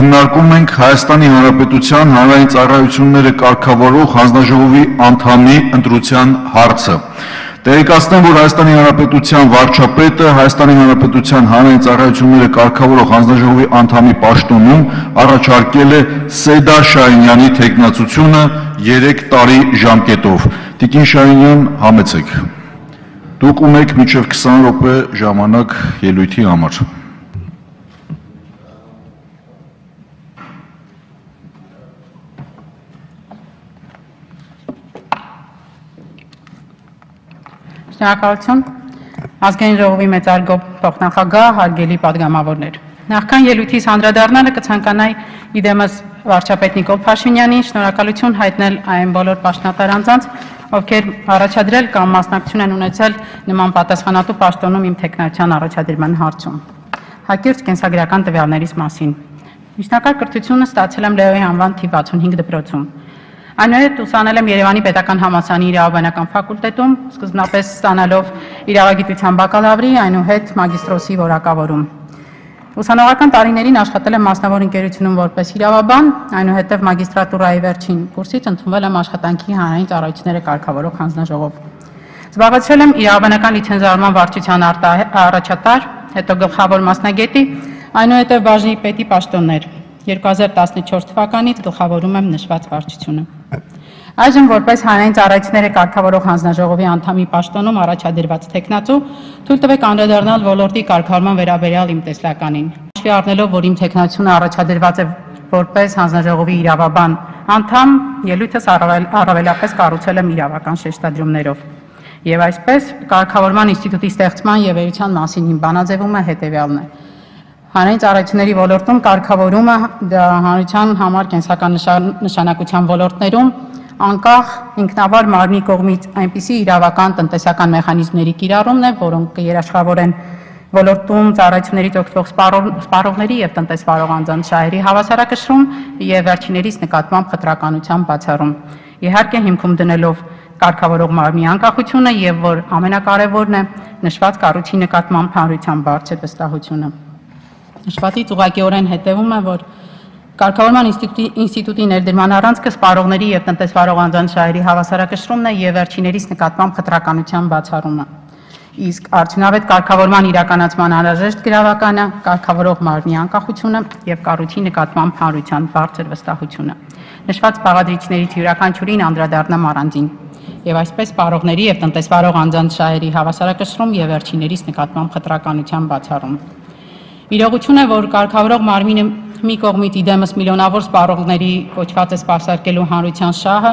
Քննարկում ենք Հայաստանի Հանրապետության հանրային ծառայությունները կարգավորող հանձնաժողովի անդամի ընտրության հարցը։ Տեղեկացնեմ, որ Հայաստանի Հանրապետության վարչապետը Հայաստանի Հանրապետության հանրային ծառայությունները կարգավորող հանձնաժողովի անդամի պաշտոնում առաջարկել է Սեդա Շահինյանի թեկնածությունը 3 տարի ժամկետով։ Տիկին Շահինյան, համեցեք։ Դուք ունեք մինչև 20 րոպե ժամանակ ելույթի համար։ Շնորհակալություն ազգային ժողովի մեծարգով փոխնախագահ, հարգելի падգամավորներ։ Նախքան ելույթից հանդրադառնալը կցանկանայի իդեմս վարչապետ Նիկոլ Փաշինյանին շնորհակալություն հայտնել այն բոլոր պաշտոնատար անձանց, ովքեր առաջադրել կամ մասնակցություն են ունեցել նման պատասխանատու պաշտոնում իմ տեխնացիան առաջադրման հարցում։ Հակիրճ կենսագրական տվյալներից մասին։ Միջնակարգ կրթությունը ստացել եմ Լեոյի անվան թիվ 65 դպրոցում։ Այնուհետ ուսանել եմ Երևանի Պետական համալսարանի իրավաբանական ֆակուլտետում, սկզբնապես ստանալով իրավագիտության բակալավրի, այնուհետ մագիստրոսի որակավորում։ Ուսանողական տարիներին աշխատել եմ մասնավոր ընկերությունում որպես իրավաբան, այնուհետև մագիստրատուրայի վերջին կուրսից ընդունվել եմ աշխատանքի հանրային ծառայությունները կարգավորող հանձնաժողով։ Զբաղեցրել եմ իրավաբանական լիցենզավորման վարչության առաջատար, հետո գլխավոր մասնագետի, այնուհետև բաժնի պետի պաշտոններ։ 2014 թվականից գլխավորում եմ նշված վարչությունը։ Այժմ որպես հանրային ծառայությունները կարգավորող հանձնաժողովի անդամի պաշտոնում առաջադրված տեխնացու թույլ տվեք անդրադառնալ ոլորտի կարգավորման վերաբերյալ իմ տեսլականին։ Հաշվի առնելով, որ իմ տեխնացությունը առաջադրված է որպես հանձնաժողովի իրավաբան անդամ, ելույթս առավել, առավելապես կառուցել եմ իրավական շեշտադրումներով։ Եվ այսպես կարգավորման ինստիտուտի ստեղծման եւ վերության մասին իմ բանաձևումը հետեւյալն է հանրային ծառայությունների ոլորտում կարգավորումը հանրության համար կենսական նշանակության ոլորտներում անկախ ինքնավար մարմնի կողմից այնպիսի իրավական տնտեսական մեխանիզմների կիրառումն է, որոնք կերաշխավորեն ոլորտում ծառայություններից օգտվող սպառողների եւ տնտեսվարող անձանց շահերի հավասարակշռում եւ վերջիներիս նկատմամբ խտրականության բացառում։ Իհարկե հիմքում դնելով կարգավորող մարմնի անկախությունը եւ որ ամենակարևորն է նշված կառույցի նկատմամբ հանրության բարձր վստահությունը։ Նշվածից ուղղակիորեն հետևում է, որ Կարգավորման ինստիտուտի ներդրման առանցքը սպառողների եւ տնտեսվարող անձանց շահերի հավասարակշռումն է եւ վերջիներիս նկատմամբ խտրականության բացառումը։ Իսկ արդյունավետ կարգավորման իրականացման անհրաժեշտ գրավականը կարգավորող մարմնի անկախությունը եւ կառույցի նկատմամբ հանրության բարձր վստահությունը։ Նշված բաղադրիչներից յուրաքանչյուրին անդրադառնամ առանձին եւ այսպես սպառողների եւ տնտեսվարող անձանց շահերի հավասարակշռում եւ վերջիներիս նկատմամբ խտրականության բացառում։ Իրողություն է, որ կարգավորող մարմինը մի կողմից իդեմս միլիոնավոր սպառողների կոչված է սպասարկելու հանրության շահը,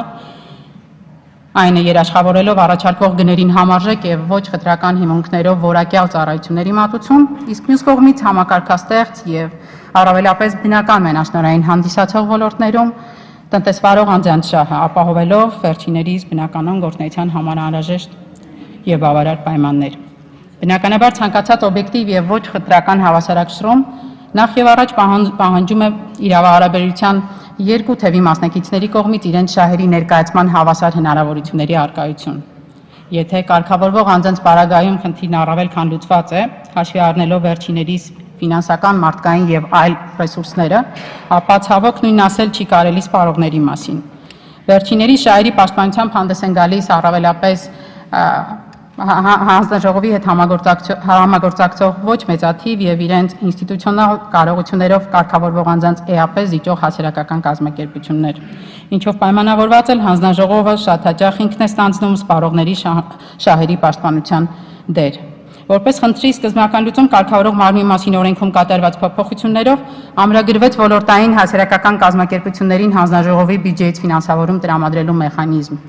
այն է երաշխավորելով առաջարկվող գներին համարժեք եւ ոչ խտրական հիմունքներով որակյալ ծառայությունների մատուցում, իսկ մյուս կողմից համակարգաստեղծ եւ առավելապես բնական մենաշնորային հանդիսացող ոլորտներում տնտեսվարող անձանց շահը ապահովելով վերջիներիս բնականon գործնեության համար անհրաժեշտ եւ բավարար պայմաններ։ Բնականաբար ցանկացած օբյեկտիվ եւ ոչ խտրական հավասարակշռում նախ եւ առաջ պահանջում է իրավահարաբերության երկու թևի մասնակիցների կողմից իրենց շահերի ներկայացման հավասար հնարավորությունների արկայություն։ Եթե կարգավորվող անձանց պարագայում խնդիրն առավել քան լուծված է, հաշվի առնելով վերջիներիս ֆինանսական, մարդկային եւ այլ ռեսուրսները, ապա ցավոք նույնն ասել չի կարելի սպառողների մասին։ Վերջիների շահերի պաշտպանությամբ հանդես են գալիս առավելապես հանձնաժողովի հետ համագործակցող ոչ մեծաթիվ եւ իրենց ինստիտուցիոնալ կարողություններով կարգավորվող անձանց ԵԱՊ զիջող հասարակական կազմակերպություններ, ինչով պայմանավորված էլ հանձնաժողովը շատ հաճախ ինքն է ստանձնում սպառողների շահերի պաշտպանության դեր։ Որպես խնդրի սկզբնական լուծում կարգավորող մարմնի մասին օրենքում կատարված փոփոխություններով ամրագրվեց ոլորտային հասարակական կազմակերպություններին հանձնաժողովի բյուջեից ֆինանսավորում տրամադրելու մեխանիզմ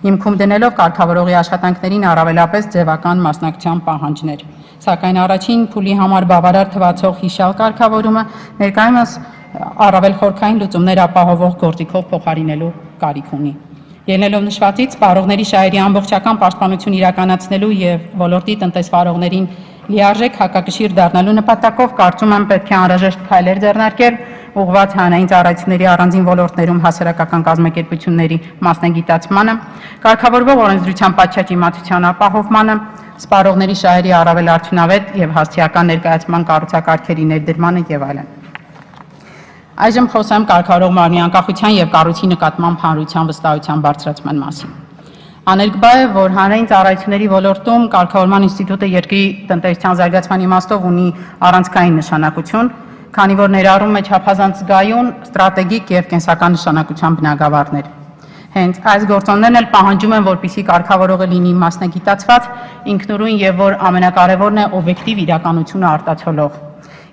հիմքում դնելով կարգավորողի աշխատանքներին առավելապես ձևական մասնակցության պահանջներ։ Սակայն առաջին փուլի համար բավարար թվացող հիշալ կարգավորումը ներկայումս առավել խորքային լուծումներ ապահովող գործիքով փոխարինելու կարիք ունի։ Ելնելով նշվածից, սպառողների շահերի ամբողջական պաշտպանություն իրականացնելու եւ ոլորտի տնտեսվարողներին լիարժեք հակակշիռ դառնալու նպատակով կարծում եմ պետք է անհրաժեշտ քայլեր ձեռնարկել ուղղված հանրային ծառայությունների առանձին ոլորտներում հասարակական կազմակերպությունների մասնագիտացմանը, կարգավորվող օրենսդրության պատշաճ իմացության ապահովմանը, սպառողների շահերի առավել արդյունավետ եւ հասցեական ներկայացման կառուցակարգերի ներդրմանը եւ այլն։ Այժմ խոսեմ կարգավորող մարմնի անկախության եւ կառույցի նկատմամբ հանրության վստահության բարձրացման մասին։ Աներկբա է, որ հանրային ծառայությունների ոլորտում կարգավորման ինստիտուտը երկրի տնտեսության զարգացման իմաստով ունի առանցքային նշանակություն, քանի որ ներառում է չափազանց զգայուն, ստրատեգիկ եւ կենսական նշանակության բնագավառներ։ Հենց այս գործոններն էլ պահանջում են, որպիսի կարգավորողը լինի մասնագիտացված, ինքնուրույն եւ որ ամենակարևորն է օբյեկտիվ իրականությունը արտացոլող։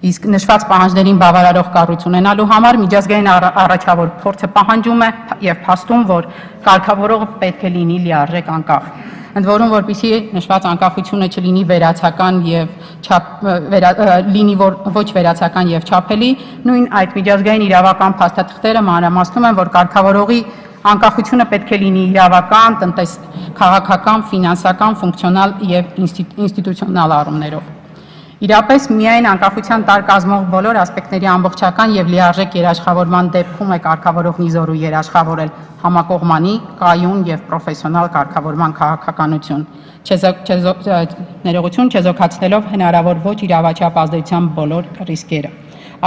Իսկ նշված պահանջներին բավարարող կառույց ունենալու համար միջազգային առ- առաջավոր փորձը պահանջում է եւ փաստում, որ կարգավորողը պետք է լինի լիարժեք անկախ։ Ընդ որում, որպիսի նշված անկախությունը չլինի վերացական եւ չափ վերա, լինի որ ոչ վերացական եւ չափելի, նույն այդ միջազգային իրավական փաստաթղթերը մանրամասնում են, որ կարգավորողի անկախությունը պետք է լինի իրավական, տնտես, քաղաքական, ֆինանսական, ֆունկցիոնալ եւ ինստիտու- ինստիտուցիոնալ առումներով։ Իրապես միայն անկախության տար կազմող բոլոր ասպեկտների ամբողջական եւ լիարժեք երաշխավորման դեպքում է կարգավորողն իզորու երաշխավորել համակողմանի, կայուն եւ պրոֆեսիոնալ կարգավորման քաղաքականություն, ներողություն չեզոքացնելով հնարավոր ոչ իրավաչափ ազդեցության բոլոր ռիսկերը։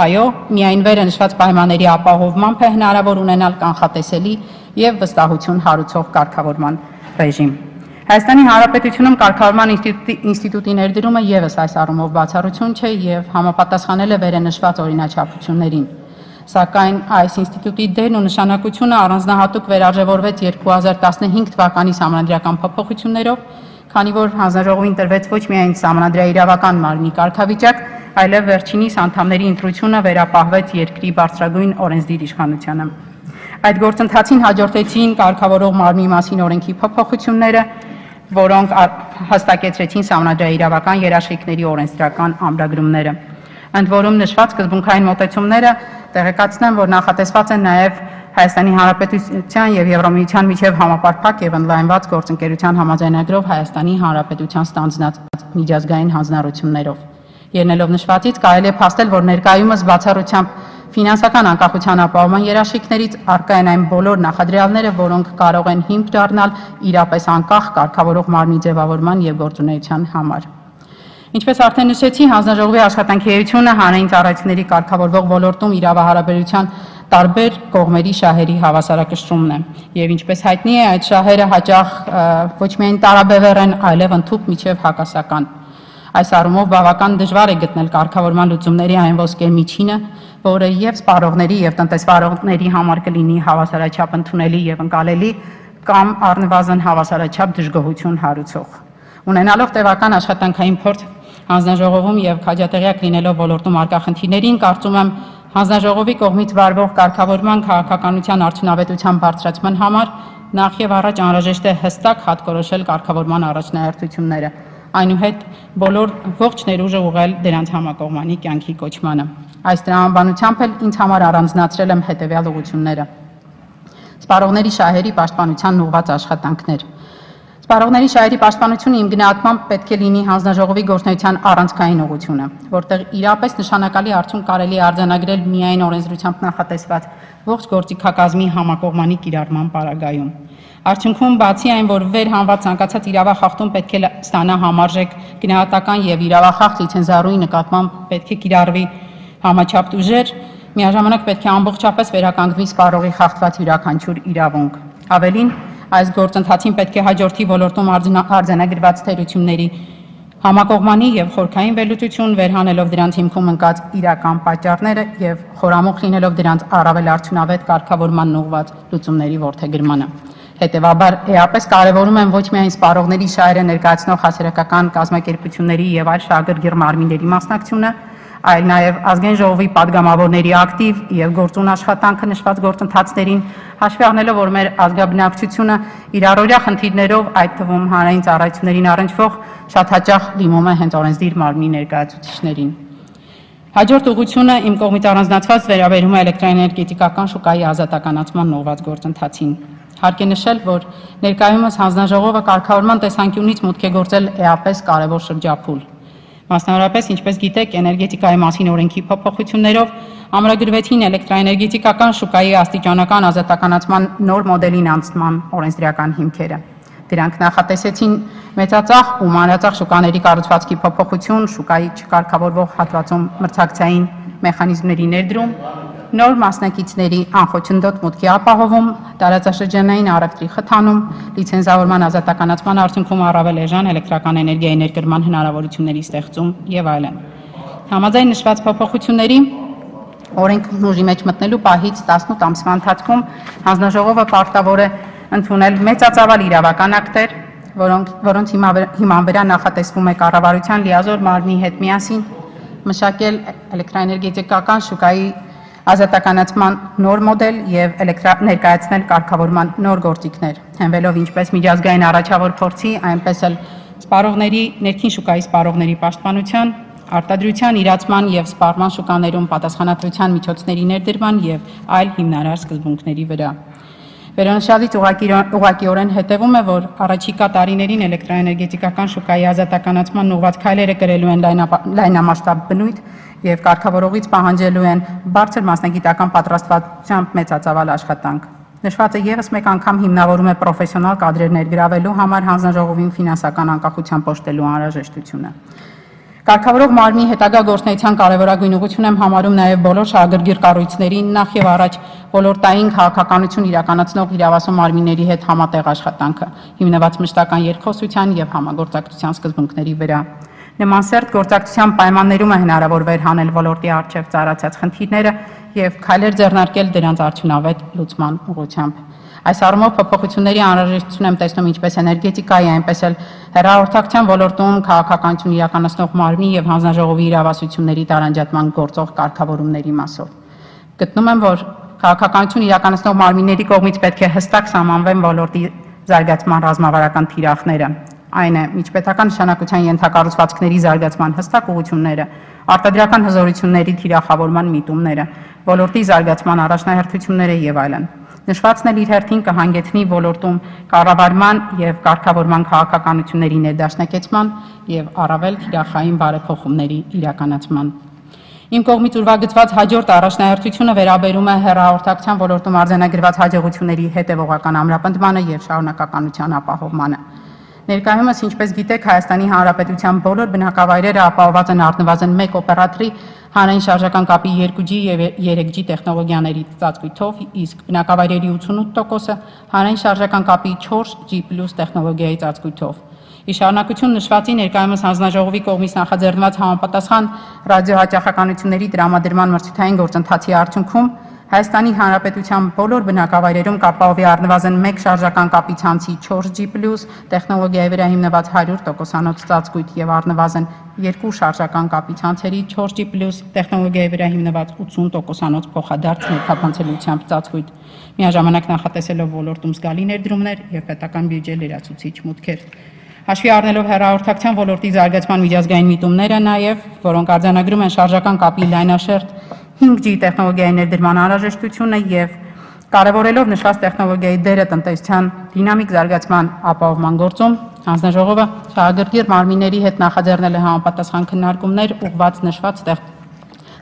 Այո, միայն վերը նշված պայմանների ապահովմամբ է հնարավոր ունենալ կանխատեսելի եւ վստահություն հարուցող կարգավորման ռեժիմ։ Հայաստանի Հանրապետությունում կարգավորման ինստիտուտի ներդրումը եւս այս առումով բացառություն չէ եւ համապատասխանել է վերենշված օրինաչափություններին։ Սակայն այս ինստիտուտի դերն ու նշանակությունը առանձնահատուկ վերարժևորվեց 2015 թվականի համանդրական փոփոխություններով, քանի որ հանձնաժողովին տրվեց ոչ միայն համանդրաիրավական մարմնի կարգավիճակ, այլև վերջինիս անդամների ընտրությունը վերապահվեց երկրի բարձրագույն օրենսդիր իշխանությանը։ Այդ գործընթացին հաջորդեցին կարգավորող մարմնի մասին օրենքի փոփոխությունները, որոնք հստակեցրեցին համանդրաիրավական երաշխիքների օրենսդրական ամրագրումները։ Ընդ որում նշված սկզբունքային մոտեցումները տեղեկացնեմ, որ նախատեսված են նաև Հայաստանի Հանրապետության եւ Եվրոմիության միջև համապարփակ եւ ընդլայնված գործընկերության համաձայնագրով Հայաստանի Հանրապետության ստանձնած միջազգային հանձնառություններով։ Ելնելով նշվածից կարելի է փաստել, որ ներկայումս բացառությամբ ֆինանսական անկախության ապահովման երաշխիքներից արկա են այն բոլոր նախադրյալները, որոնք կարող են հիմք դառնալ իրապես անկախ կարգավորող մարմնի ձևավորման եւ գործունեության համար։ Ինչպես արդեն նշեցի, հանձնաժողովի աշխատանքիությունը հանրային ծառայությունների կարգավորվող ոլորտում իրավահարաբերության տարբեր կողմերի շահերի հավասարակշռումն է։ Եվ ինչպես հայտնի է, այդ շահերը հաճախ ոչ միայն տարաբևեռ են, այլև ընդհուպ միջև հակասական։ Այս առումով բավական դժվար է գտնել կարգավորման լուծումների այն ոսկե միջինը, որը եւ սպառողների եւ տնտեսվարողների համար կլինի հավասարաչափ ընդունելի եւ ընկալելի կամ առնվազն հավասարաչափ դժգոհություն հարուցող։ Ունենալով տևական աշխատանքային փորձ հանձնաժողովում եւ քաջատեղյակ լինելով ոլորտում արկա խնդիրներին, կարծում եմ հանձնաժողովի կողմից վարվող կարգավորման քաղաքականության արդյունավետության բարձրացման համար նախ եւ առաջ անհրաժեշտ է հստակ հատկորոշել կարգավորման առաջնահերթությունները այնուհետ բոլոր ողջ ներուժը ուղղել դրանց համակողմանի կյանքի կոչմանը։ Այս տրամաբանությամբ էլ ինձ համար առանձնացրել եմ հետևյալ ուղղությունները։ Սպառողների շահերի պաշտպանության ուղղված աշխատանքներ։ Սպառողների շահերի պաշտպանությունը իմ գնահատմամբ պետք է լինի հանձնաժողովի գործնեության առանցքային ուղղությունը, որտեղ իրապես նշանակալի արդյունք կարելի արձանագրել միայն օրենսդրությամբ նախատեսված ողջ գործիքակազմի համակողմանի կիրառման պարագայում։ Արդյունքում բացի այն, որ վեր հանված ցանկացած իրավախախտում պետք է ստանա համարժեք գնահատական եւ իրավախախտ լիցենզառուի նկատմամբ պետք է կիրառվի համաչափ ուժեր միաժամանակ պետք է ամբողջապես վերականգնվի սպառողի խախտված յուրաքանչյուր իրավունք։ Ավելին, այս գործընթացին պետք է հաջորդի ոլորտում արձանագրված թերությունների համակողմանի եւ խորքային վերլուծություն վերհանելով դրանց հիմքում ընկած իրական պատճառները եւ խորամուխ լինելով դրանց առավել արդյունավետ կարգավորման ուղված լուծումների ворթեգրմանը։ Հետևաբար էապես կարևորում են ոչ միայն սպառողների շահերը ներկայացնող հասարակական կազմակերպությունների եւ այլ շահագրգիռ մարմինների մասնակցությունը, այլ նաև ազգային ժողովի падգամավորների ակտիվ եւ գործուն աշխատանքը նշված գործընթացներին հաշվի առնելով, որ մեր ազգաբնակչությունը իր առօրյա խնդիրներով, այդ թվում հանրային ծառայություններին առնչվող շատ հաճախ դիմում է հենց օրենսդիր մարմնի ներկայացուցիչներին։ Հաջորդ ուղությունը իմ կողմից առանձնացված վերաբերում է էլեկտրոէներգետիկական շուկայի ազատականացման նորված գործընթացին։ Հարկ է նշել, որ ներկայումս հանձնաժողովը կարգավորման տեսանկյունից մուտք է գործել էապես կարևոր շրջափուլ։ Մասնավորապես, ինչպես գիտեք, էներգետիկայի մասին օրենքի փոփոխություններով ամրագրվեցին էլեկտրոէներգետիկական շուկայի աստիճանական ազատականացման նոր մոդելին անցման օրենսդրական հիմքերը։ Դրանք նախատեսեցին մեծածախ ու մանրածախ շուկաների կառուցվածքի փոփոխություն, շուկայի չկարգավորվող հատվածում մրցակցային մեխանիզմների ներդրում նոր մասնակիցների անխոչնդոտ մուտքի ապահովում, տարածաշրջանային առևտրի խթանում, լիցենզավորման ազատականացման արդյունքում առավել էժան էլեկտրական էներգիայի ներկրման հնարավորությունների ստեղծում եւ այլն։ Համաձայն նշված փոփոխությունների օրենքն ուժի մեջ մտնելու պահից 18 ամսվա ընթացքում հանձնաժողովը պարտավոր է ընդունել մեծածավալ իրավական ակտեր, որոնք որոնց հիման վրա նախատեսվում է կառավարության լիազոր մարմնի հետ միասին մշակել էլեկտրաէներգետիկական շուկայի ազատականացման նոր մոդել եւ ներկայացնել կարգավորման նոր գործիքներ, հենվելով ինչպես միջազգային առաջավոր փորձի, այնպես էլ սպառողների ներքին շուկայի սպառողների պաշտպանության, արտադրության իրացման եւ սպառման շուկաներում պատասխանատվության միջոցների ներդրման եւ այլ հիմնարար սկզբունքների վրա։ Վերոնշյալից ուղղակիորեն հետևում է, որ առաջիկա տարիներին էլեկտրաէներգետիկական շուկայի ազատականացման ուղղված քայլերը կրելու են լայնամասշտաբ բնույթ եւ կարգավորողից պահանջելու են բարձր մասնագիտական պատրաստվածությամբ մեծածավալ աշխատանք։ Նշվածը եւս մեկ անգամ հիմնավորում է պրոֆեսիոնալ կադրեր ներգրավելու համար հանձնաժողովին ֆինանսական անկախության պոշտելու անհրաժեշտությունը։ Կարգավորող մարմնի հետագա գործնեության կարևորագույն ուղղություն եմ համարում նաև բոլոր շահագրգիռ կառույցներին նախ եւ առաջ ոլորտային քաղաքականություն իրականացնող իրավասու մարմինների հետ համատեղ աշխատանքը, հիմնված մշտական երկխոսության եւ համագործակցության սկզբունքների վրա։ Նման սերտ գործակցության պայմաններում է հնարավոր վերհանել ոլորտի արժեվ ծառացած խնդիրները եւ քայլեր ձեռնարկել դրանց արդյունավետ լուծման ուղղությամբ։ Այս առումով փոփոխությունների անհրաժեշտություն եմ տեսնում ինչպես էներգետիկայի, այնպես էլ հեռահաղորդակցության ոլորտում քաղաքականություն իրականացնող մարմնի եւ հանձնաժողովի իրավասությունների տարանջատման գործող կարգավորումների մասով։ Գտնում եմ, որ քաղաքականություն իրականացնող մարմինների կողմից պետք է հստակ սահմանվեն ոլորտի զարգացման ռազմավարական թիրախները, այն է միջպետական նշանակության ենթակառուցվածքների զարգացման հստակ ուղղությունները, արտադրական հզորությունների թիրախավորման միտումները, ոլորտի զարգացման առաջնահերթությունները եւ այլն։ Նշվածն էլ իր հերթին կհանգեցնի ոլորտում կառավարման եւ կարգավորման քաղաքականությունների ներդաշնակեցման եւ առավել թիրախային բարեփոխումների իրականացման։ Իմ կողմից ուրվագծված հաջորդ առաջնահերթությունը վերաբերում է հերահաղորդակցության ոլորտում արձանագրված հաջողությունների հետևողական ամրապնդմանը եւ շարունակականության ապահովմանը։ Ներկայումս, ինչպես գիտեք, Հայաստանի Հանրապետության բոլոր բնակավայրերը ապահովված են առնվազն 1 օպերատորի հանրային շարժական կապի 2G եւ 3G տեխնոլոգիաների ծածկույթով, իսկ բնակավայրերի 88%-ը հանրային շարժական կապի 4G+ տեխնոլոգիայի ծածկույթով։ Ի շարունակություն նշվածի ներկայումս հանձնաժողովի կողմից նախաձեռնված համապատասխան ռադիոհաճախականությունների տրամադրման մրցութային գործընթացի արդյունքում Հայաստանի Հանրապետության բոլոր բնակավայրերում կապահովի առնվազն 1 շարժական կապի ցանցի 4G+ տեխնոլոգիայի վրա հիմնված 100%-անոց ծածկույթ եւ առնվազն 2 շարժական կապի ցանցերի 4G+ տեխնոլոգիայի վրա հիմնված 80%-անոց փոխադարձ ներթափանցելիությամբ ծածկույթ։ Միաժամանակ նախատեսելով ոլորտում զգալի ներդրումներ եւ պետական բյուջե լրացուցիչ մուտքեր։ Հաշվի առնելով հեռահաղորդակցության ոլորտի զարգացման միջազգային միտումները նաև, որոնք արձանագրում են շարժական կապի լայնաշերտ 5G տեխնոլոգիայի ներդրման անհրաժեշտությունը եւ կարևորելով նշված տեխնոլոգիայի դերը տնտեսության դինամիկ զարգացման ապահովման գործում, հանձնաժողովը շահագրգիռ մարմինների հետ նախաձեռնել է համապատասխան քննարկումներ ուղղված նշված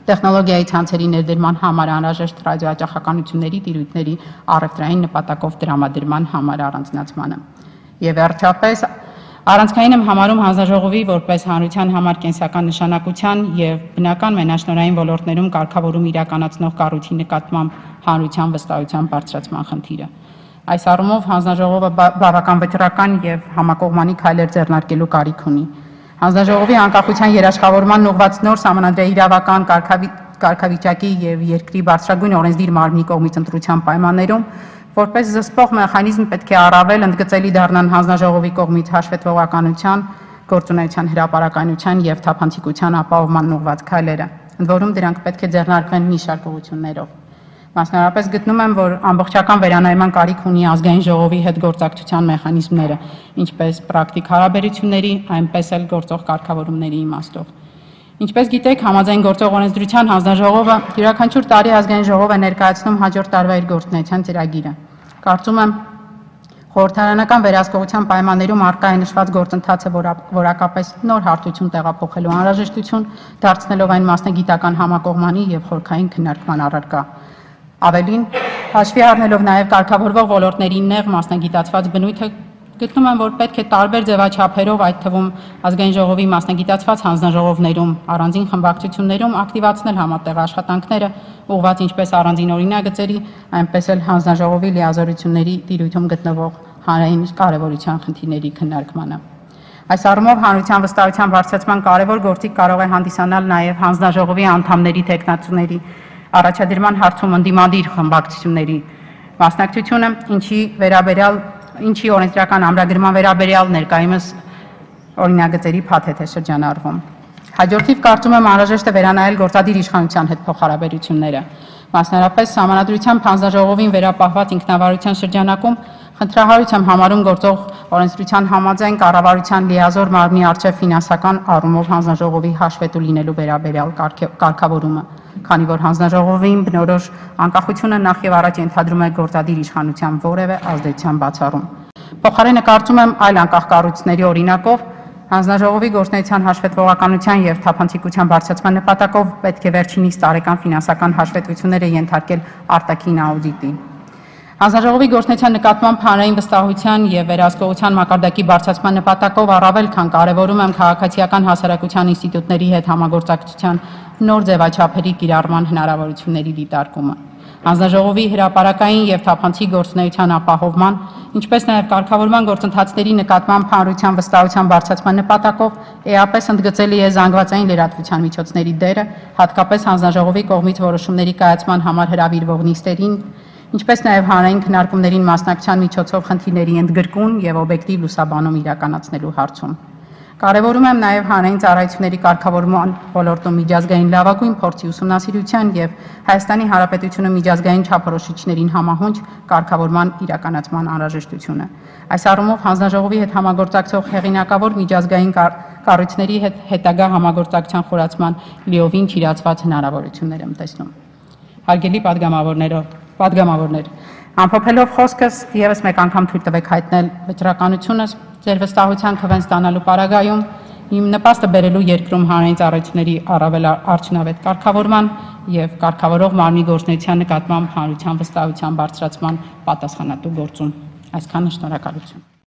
տեխնոլոգիայի ցանցերի ներդրման համար անհրաժեշտ ռադիոաճախականությունների տիրույթների առևտրային նպատակով դրամադրման համար առանձնացմանը։ Եվ վերջապես Առանցքային եմ համարում հանձնաժողովի որպես հանրության համար կենսական նշանակության եւ բնական մենաշնորային ոլորտներում կարգավորում իրականացնող կառույցի նկատմամբ հանրության վստահության բարձրացման խնդիրը։ Այս առումով հանձնաժողովը բավական վճռական եւ համակողմանի քայլեր ձեռնարկելու կարիք ունի։ Հանձնաժողովի անկախության երաշխավորման ուղղված նոր համանդրեի իրավական կարգավիճակի եւ երկրի բարձրագույն օրենսդիր մարմնի կողմից ընտրության պայմաններում Որպես զսպող մեխանիզմ պետք է առավել ընդգծելի դառնան հանձնաժողովի կողմից հաշվետվողականության, գործունեության հրապարակայնության եւ թափանցիկության ապահովման ուղղված քայլերը, ընդ որում դրանք պետք է ձեռնարկվեն մի շարք ուղղություններով։ Մասնավորապես գտնում եմ, որ ամբողջական վերանայման կարիք ունի ազգային ժողովի հետ գործակցության մեխանիզմները, ինչպես պրակտիկ հարաբերությունների, այնպես էլ գործող կարգավորումների իմաստով։ Ինչպես գիտեք, համաձայն գործող օրենսդրության հանձնաժողովը յուրաքանչյուր տարի ազգային ժողով է ներկայացնում հաջորդ տարվա իր գործունեության ծրագիրը։ Կարծում եմ, խորհրդարանական վերահսկողության պայմաններում արկա է նշված գործընթացը որակապես նոր հարթություն տեղափոխելու անհրաժեշտություն, դարձնելով այն մասնագիտական համակողմանի եւ խորքային քննարկման առարկա։ Ավելին, հաշվի առնելով նաև կարգավորվող ոլորտների նեղ մասնագիտացված բնույթը Գտնում եմ, որ պետք է տարբեր ձևաչափերով, այդ թվում ազգային ժողովի մասնագիտացված հանձնաժողովներում, առանձին խմբակցություններում ակտիվացնել համատեղ աշխատանքները, ուղղված ինչպես առանձին օրինագծերի, այնպես էլ հանձնաժողովի լիազորությունների տիրույթում գտնվող հանրային կարևորության խնդիրների քննարկմանը։ Այս առումով հանրության վստահության բարձրացման կարևոր գործիք կարող է հանդիսանալ նաև հանձնաժողովի անդամների տեխնացուների առաջադրման հարցում ընդդիմադիր խմբակցությունների մասնակցությունը, ինչի վերաբերյալ ինչի օրենսդրական ամրագրման վերաբերյալ ներկայումս օրինագծերի փաթեթ է շրջանառվում։ Հաջորդիվ կարծում եմ անհրաժեշտ է վերանայել գործադիր իշխանության հետ փոխհարաբերությունները։ Մասնարարապես համանadrությամբ հանձնաժողովին վերապահված ինքնավարության շրջանակում խնդրահարույց եմ համարում գործող օրենսդրության համաձայն կառավարության լիազոր մարմնի արչև ֆինանսական առումով հանձնաժողովի հաշվետու լինելու վերաբերյալ կարգավորումը, քանի որ հանձնաժողովին բնորոշ անկախությունը նախ եւ առաջ ենթադրում է գործադիր իշխանության որևէ ազդեցության բացառում։ Փոխարենը կարծում եմ այլ անկախ կառույցների օրինակով Հանձնաժողովի գործնեության հաշվետվողականության եւ թափանցիկության բարձրացման նպատակով պետք է վերջինիս տարեկան ֆինանսական հաշվետվությունները ենթարկել արտաքին աուդիտի։ Հանձնաժողովի գործնեության նկատմամբ հանրային վստահության եւ վերահսկողության մակարդակի բարձրացման նպատակով առավել քան կարևորում եմ քաղաքացիական հասարակության ինստիտուտների հետ համագործակցության նոր ձևաչափերի կիրառման հնարավորությունների դիտարկումը։ Հանձնաժողովի հրապարակային եւ թափանցի գործնեության ապահովման, ինչպես նաեւ կարգավորման գործընթացների նկատմամբ հանրության վստահության բարձրացման նպատակով էապես ընդգծելի է զանգվածային լրատվության միջոցների դերը, հատկապես հանձնաժողովի կողմից որոշումների կայացման համար հրավիրվող նիստերին, ինչպես նաև հանրային քննարկումներին մասնակցության միջոցով խնդիրների ընդգրկում եւ օբյեկտիվ լուսաբանում իրականացնելու հարցում։ Կարևորում եմ նաև հանրային ծառայությունների կարգավորման ոլորտում միջազգային լավագույն փորձի ուսումնասիրության եւ Հայաստանի Հանրապետությունը միջազգային չափորոշիչներին համահունչ կարգավորման իրականացման անհրաժեշտությունը։ Այս առումով հանձնաժողովի հետ համագործակցող հեղինակավոր միջազգային կառույցների հետ հետագա համագործակցության խորացման լիովին ճիրացված հնարավորություններ եմ տեսնում։ Հարգելի падգամավորներով падգամավորներ։ Ամփոփելով խոսքս եւս մեկ անգամ թույլ տվեք հայտնել վճռականությունս ձեր վստահության քվեն ստանալու պարագայում իմ նպաստը բերելու երկրում հանրային ծառայությունների առավել արդյունավետ կարգավորման եւ կարգավորող մարմնի գործնեության նկատմամբ հանրության վստահության բարձրացման պատասխանատու գործում։ Այսքանը շնորհակալություն։